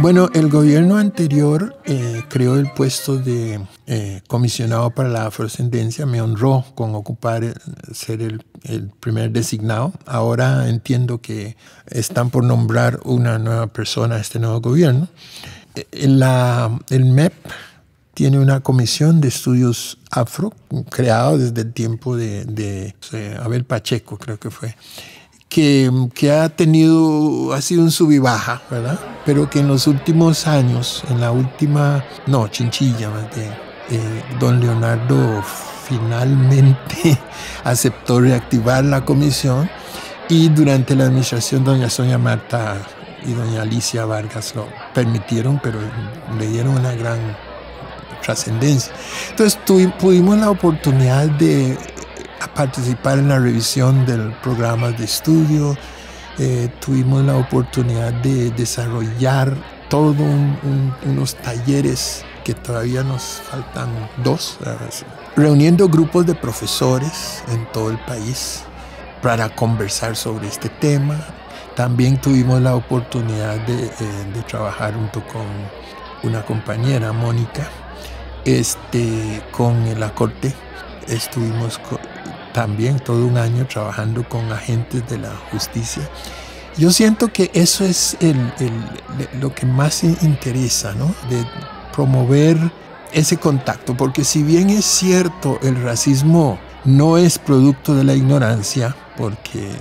Bueno, el gobierno anterior eh, creó el puesto de eh, comisionado para la afrodescendencia, me honró con ocupar, eh, ser el, primer designado. Ahora entiendo que están por nombrar una nueva persona a este nuevo gobierno. La, el MEP tiene una comisión de estudios afro, creado desde el tiempo de, de Abel Pacheco, creo que fue que, que, ha tenido, ha sido un sub y baja, ¿verdad? Pero que en los últimos años, en la última, no, chinchilla más bien, eh, don Leonardo finalmente aceptó reactivar la comisión y durante la administración doña Sonia Marta y doña Alicia Vargas lo permitieron, pero le dieron una gran trascendencia. Entonces tuvimos la oportunidad de participar en la revisión del programa de estudio, eh, tuvimos la oportunidad de desarrollar todos unos talleres que todavía nos faltan dos, reuniendo grupos de profesores en todo el país para conversar sobre este tema. También tuvimos la oportunidad de, eh, trabajar junto con una compañera, Mónica, este, con la corte. Estuvimos también todo un año trabajando con agentes de la justicia. Yo siento que eso es lo que más interesa, ¿no? De promover ese contacto, porque si bien es cierto el racismo no es producto de la ignorancia, porque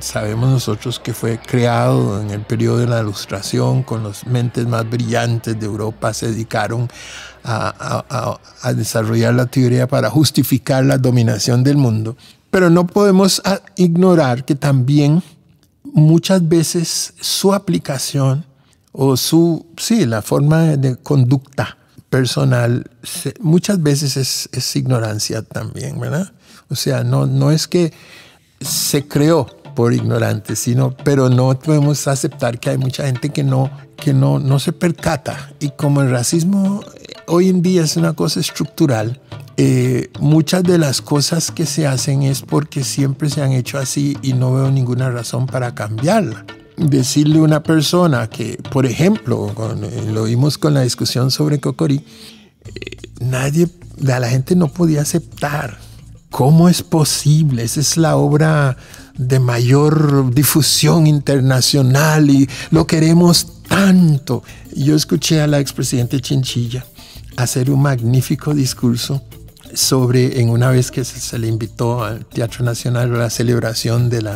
sabemos nosotros que fue creado en el periodo de la ilustración con las mentes más brillantes de Europa, se dedicaron a, desarrollar la teoría para justificar la dominación del mundo. Pero no podemos ah, ignorar que también muchas veces su aplicación o su, sí, la forma de conducta personal muchas veces es, es, ignorancia también, ¿verdad? O sea, no, no es que se creó por ignorantes, sino, pero no podemos aceptar que hay mucha gente que no, que no, no se percata. Y como el racismo hoy en día es una cosa estructural, eh, muchas de las cosas que se hacen es porque siempre se han hecho así y no veo ninguna razón para cambiarla. Decirle a una persona que, por ejemplo, eh, lo vimos con la discusión sobre Cocorí, eh, nadie, la gente no podía aceptar ¿Cómo es posible? Esa es la obra de mayor difusión internacional y lo queremos tanto. Yo escuché a la expresidente Chinchilla hacer un magnífico discurso sobre, en una vez que se, le invitó al Teatro Nacional a la celebración del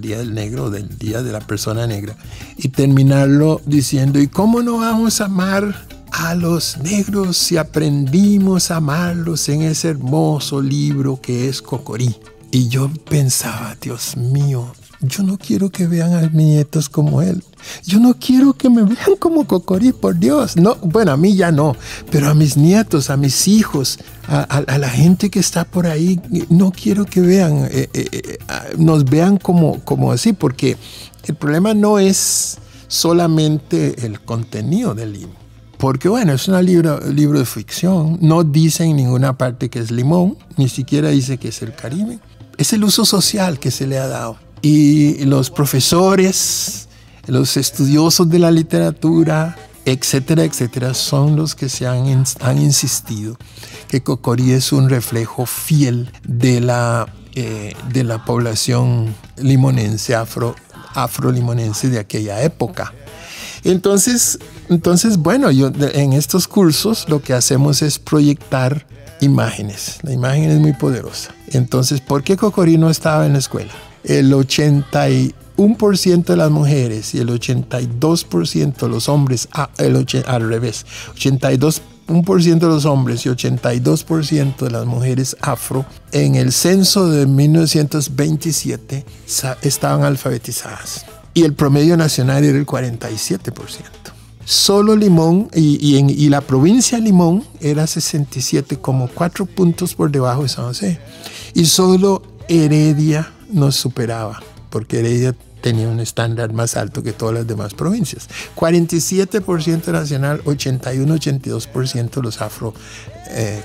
Día del Negro, del Día de la Persona Negra, y terminarlo diciendo, ¿y cómo no vamos a amar a los negros si aprendimos a amarlos en ese hermoso libro que es Cocorí. Y yo pensaba, Dios mío, yo no quiero que vean a mis nietos como él. Yo no quiero que me vean como Cocorí, por Dios. No, bueno, a mí ya no, pero a mis nietos, a mis hijos, a, la gente que está por ahí, no quiero que vean, eh, eh, eh, nos vean como, como así, porque el problema no es solamente el contenido del libro porque bueno, es un libro, libro de ficción, no dice en ninguna parte que es limón, ni siquiera dice que es el Caribe. Es el uso social que se le ha dado. Y los profesores, los estudiosos de la literatura, etcétera, etcétera, son los que se han, han insistido que Cocorí es un reflejo fiel de la, eh, de la población limonense, afro, afro-limonense de aquella época. Entonces, entonces, bueno, yo en estos cursos lo que hacemos es proyectar imágenes. La imagen es muy poderosa. Entonces, ¿por qué Cocorí no estaba en la escuela? El 81% de las mujeres y el 82% de los hombres, ah, el al revés, 82 de los hombres y 82% de las mujeres afro en el censo de 1927 estaban alfabetizadas y el promedio nacional era el 47%. Solo Limón y, y la provincia de Limón era 67, como cuatro puntos por debajo de San José. Y solo Heredia nos superaba, porque Heredia tenía un estándar más alto que todas las demás provincias. 47% nacional, 81-82% los afro eh.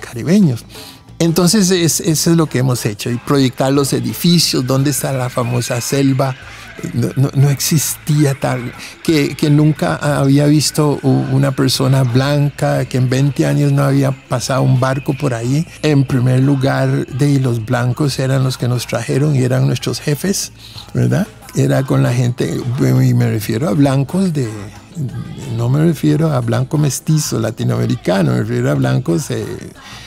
Entonces eso es lo que hemos hecho, y proyectar los edificios, dónde está la famosa selva, no, existía tal, que, que, nunca había visto una persona blanca, que en 20 años no había pasado un barco por ahí. En primer lugar, de los blancos eran los que nos trajeron y eran nuestros jefes, ¿verdad? Era con la gente, y me refiero a blancos de, no me refiero a blanco mestizo latinoamericano, me refiero a blancos eh,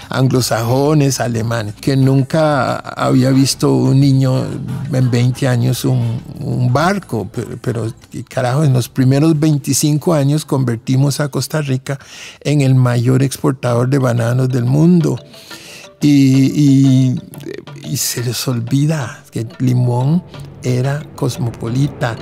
anglosajones, alemanes, que nunca había visto un niño en 20 años un, barco, pero, carajo, en los primeros 25 años convertimos a Costa Rica en el mayor exportador de bananos del mundo. Y, y se les olvida que Limón era cosmopolita.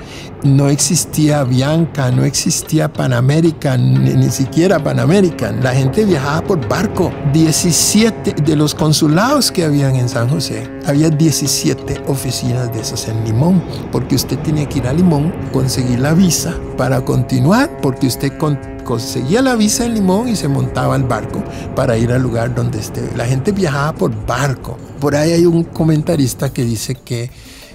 No existía Bianca, no existía Panamérica, ni, ni, siquiera Panamérica. La gente viajaba por barco. 17 de los consulados que habían en San José, había 17 oficinas de esas en Limón, porque usted tenía que ir a Limón, conseguir la visa para continuar, porque usted con, conseguía la visa en Limón y se montaba al barco para ir al lugar donde esté. La gente viajaba por barco. Por ahí hay un comentarista que dice que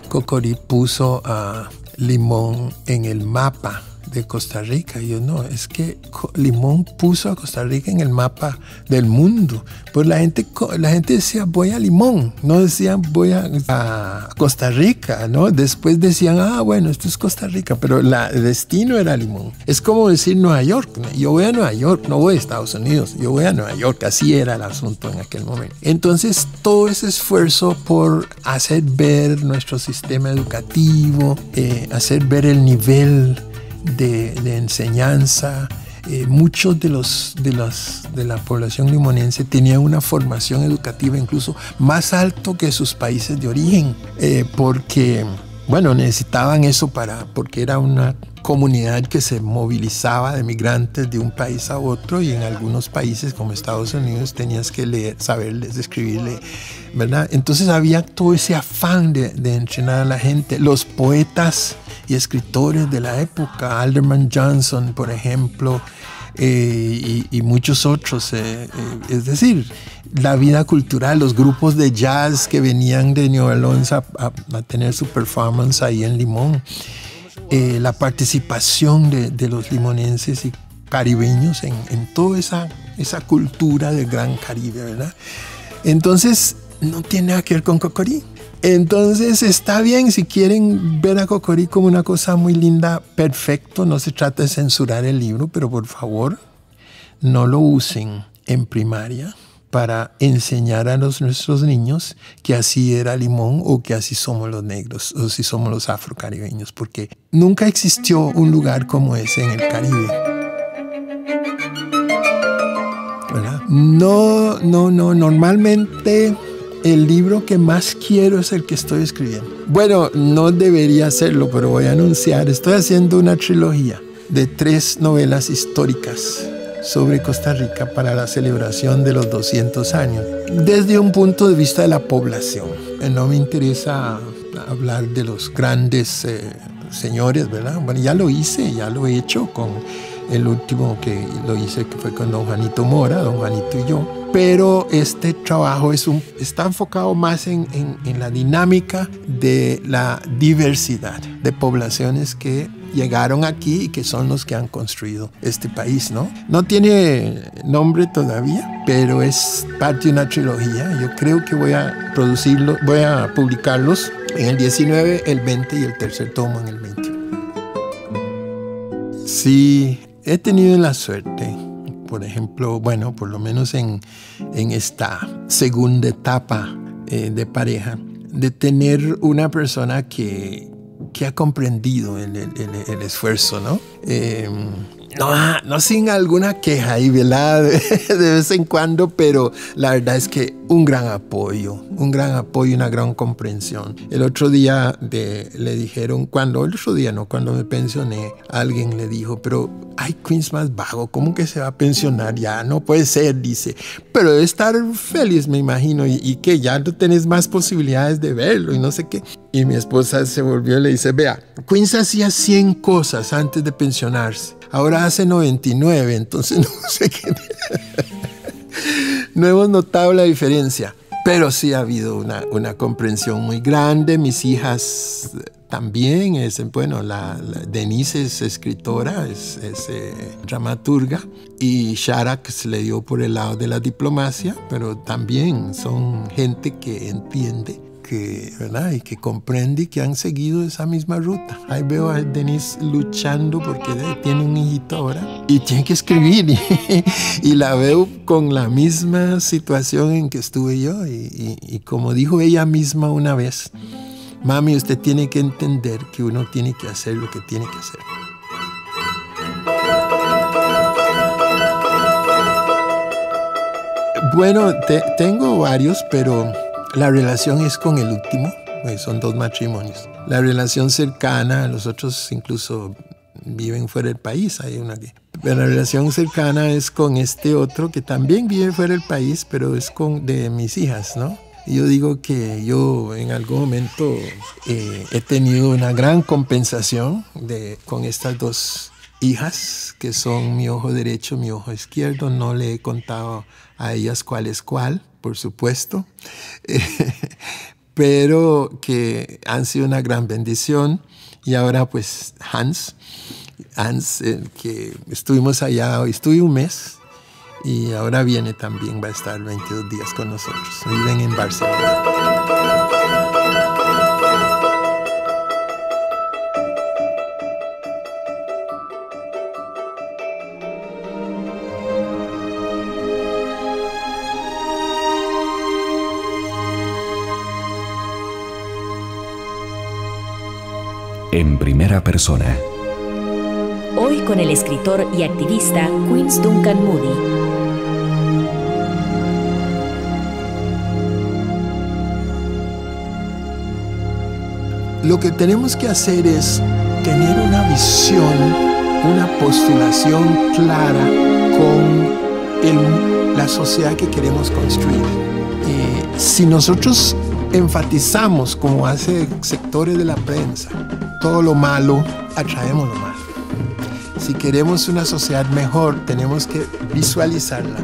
Cocori puso a Limón en el mapa de Costa Rica. Y yo no, es que Limón puso a Costa Rica en el mapa del mundo. Pues la gente, la gente decía voy a Limón, no decían voy a, a Costa Rica, ¿no? Después decían, ah, bueno, esto es Costa Rica, pero la, el destino era Limón. Es como decir Nueva York, yo voy a Nueva York, no voy a Estados Unidos, yo voy a Nueva York, así era el asunto en aquel momento. Entonces, todo ese esfuerzo por hacer ver nuestro sistema educativo, eh, hacer ver el nivel de, enseñanza. Eh, muchos de, los, de, los, de la población limonense tenían una formación educativa incluso más alto que sus países de origen, eh, porque, bueno, necesitaban eso para, porque era una comunidad que se movilizaba de migrantes de un país a otro y en algunos países como Estados Unidos tenías que leer, saberles, escribirle, ¿verdad? Entonces había todo ese afán de, de entrenar a la gente. Los poetas y escritores de la época, Alderman Johnson, por ejemplo, eh, y, y, muchos otros. Eh, eh, es decir, la vida cultural, los grupos de jazz que venían de New Orleans a, a, a tener su performance ahí en Limón. Eh, la participación de, de, los limonenses y caribeños en, en, toda esa, esa cultura del Gran Caribe, ¿verdad? Entonces, no tiene nada que ver con Cocorí. Entonces está bien, si quieren ver a Cocorí como una cosa muy linda, perfecto, no se trata de censurar el libro, pero por favor no lo usen en primaria para enseñar a los, nuestros niños que así era Limón o que así somos los negros o si somos los afrocaribeños, porque nunca existió un lugar como ese en el Caribe. No, no, no, normalmente el libro que más quiero es el que estoy escribiendo. Bueno, no debería hacerlo, pero voy a anunciar, estoy haciendo una trilogía de tres novelas históricas sobre Costa Rica para la celebración de los 200 años, desde un punto de vista de la población. No me interesa hablar de los grandes eh, señores, ¿verdad? Bueno, ya lo hice, ya lo he hecho con el último que lo hice, que fue con don Juanito Mora, don Juanito y yo pero este trabajo es un, está enfocado más en, en, en, la dinámica de la diversidad de poblaciones que llegaron aquí y que son los que han construido este país, ¿no? No tiene nombre todavía, pero es parte de una trilogía. Yo creo que voy a producirlo, voy a publicarlos en el 19, el 20 y el tercer tomo en el 21. Sí, he tenido la suerte por ejemplo, bueno, por lo menos en, en esta segunda etapa eh, de pareja, de tener una persona que, que ha comprendido el, el, esfuerzo, ¿no? Eh, no, no sin alguna queja y velada de, vez en cuando, pero la verdad es que un gran apoyo, un gran apoyo y una gran comprensión. El otro día le dijeron, cuando, el otro día no, cuando me pensioné, alguien le dijo, pero hay Queens más vago, ¿cómo que se va a pensionar? Ya no puede ser, dice, pero debe estar feliz, me imagino, y, y que ya no tenés más posibilidades de verlo y no sé qué. Y mi esposa se volvió y le dice, vea, Queens hacía 100 cosas antes de pensionarse ahora hace 99, entonces no sé qué. no hemos notado la diferencia, pero sí ha habido una, una comprensión muy grande. Mis hijas también, es, bueno, la, Denise es escritora, es, eh, dramaturga, y Sharak se le dio por el lado de la diplomacia, pero también son gente que entiende que, ¿verdad? Y que comprende que han seguido esa misma ruta. Ahí veo a Denise luchando porque tiene un hijito ahora y tiene que escribir y, la veo con la misma situación en que estuve yo y como dijo ella misma una vez, mami, usted tiene que entender que uno tiene que hacer lo que tiene que hacer. Bueno, tengo varios, pero la relación es con el último. Pues son dos matrimonios. La relación cercana, los otros incluso viven fuera del país. Hay una que. Pero la relación cercana es con este otro que también vive fuera del país, pero es con de mis hijas, ¿no? Yo digo que yo en algún momento eh, he tenido una gran compensación de, con estas dos hijas, que son mi ojo derecho, mi ojo izquierdo. No le he contado a ellas cuál es cuál, por supuesto, pero que han sido una gran bendición. Y ahora pues Hans, Hans, que estuvimos allá, estuve un mes y ahora viene también, va a estar 22 días con nosotros. Viven en Barcelona. En primera persona. Hoy con el escritor y activista Queens Duncan Moody. Lo que tenemos que hacer es tener una visión, una postulación clara con la sociedad que queremos construir. si nosotros enfatizamos, como hace sectores de la prensa, todo lo malo, atraemos lo malo. Si queremos una sociedad mejor, tenemos que visualizarla,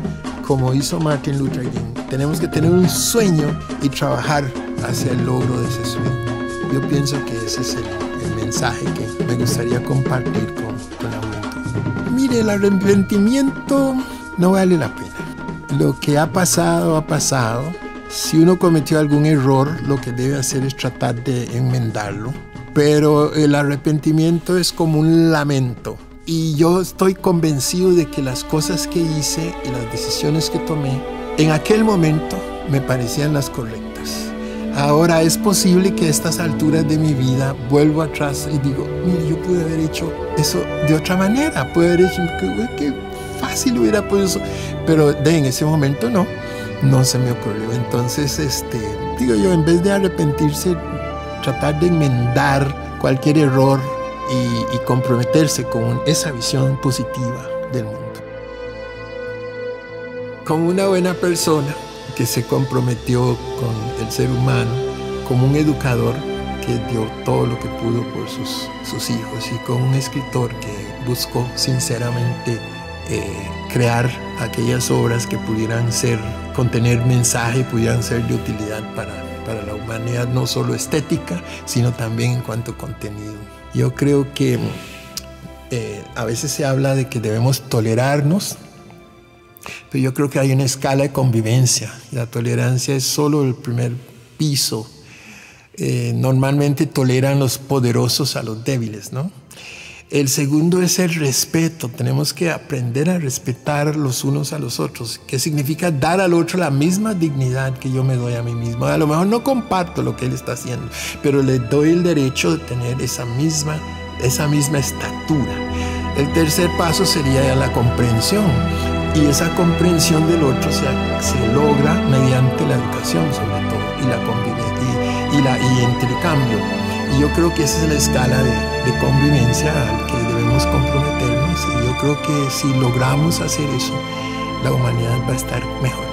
como hizo Martin Luther King. Tenemos que tener un sueño y trabajar hacia el logro de ese sueño. Yo pienso que ese es el, mensaje que me gustaría compartir con, con la juventud. Mire, el arrepentimiento no vale la pena. Lo que ha pasado, ha pasado. Si uno cometió algún error, lo que debe hacer es tratar de enmendarlo. Pero el arrepentimiento es como un lamento. Y yo estoy convencido de que las cosas que hice y las decisiones que tomé en aquel momento me parecían las correctas. Ahora es posible que a estas alturas de mi vida vuelvo atrás y digo, mire, yo pude haber hecho eso de otra manera, pude haber hecho, qué, fácil hubiera podido eso, pero de en ese momento no, no se me ocurrió. Entonces, este, digo yo, en vez de arrepentirse, tratar de enmendar cualquier error y, comprometerse con esa visión positiva del mundo. Como una buena persona, que se comprometió con el ser humano, como un educador que dio todo lo que pudo por sus, hijos y con un escritor que buscó sinceramente eh, crear aquellas obras que pudieran ser, contener mensaje, pudieran ser de utilidad para, para la humanidad, no solo estética, sino también en cuanto a contenido. Yo creo que eh, a veces se habla de que debemos tolerarnos, pero yo creo que hay una escala de convivencia. La tolerancia es solo el primer piso. Eh, normalmente toleran los poderosos a los débiles, ¿no? El segundo es el respeto. Tenemos que aprender a respetar los unos a los otros, que significa dar al otro la misma dignidad que yo me doy a mí mismo. A lo mejor no comparto lo que él está haciendo, pero le doy el derecho de tener esa misma, esa misma estatura. El tercer paso sería la comprensión y esa comprensión del otro se, se logra mediante la educación, sobre todo, y la convivencia y, la, y intercambio. Y yo creo que esa es la escala de, de convivencia al que debemos comprometernos. Y yo creo que si logramos hacer eso, la humanidad va a estar mejor.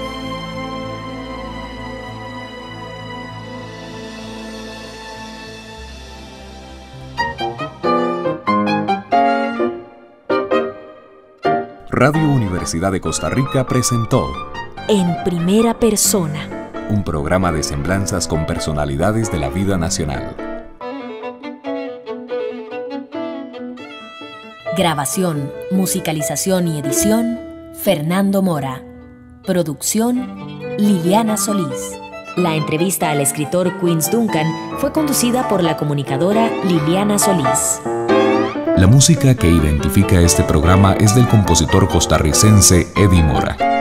Radio Universidad de Costa Rica presentó En Primera Persona, un programa de semblanzas con personalidades de la vida nacional. Grabación, musicalización y edición, Fernando Mora. Producción, Liliana Solís. La entrevista al escritor Queens Duncan fue conducida por la comunicadora Liliana Solís. La música que identifica este programa es del compositor costarricense Eddie Mora.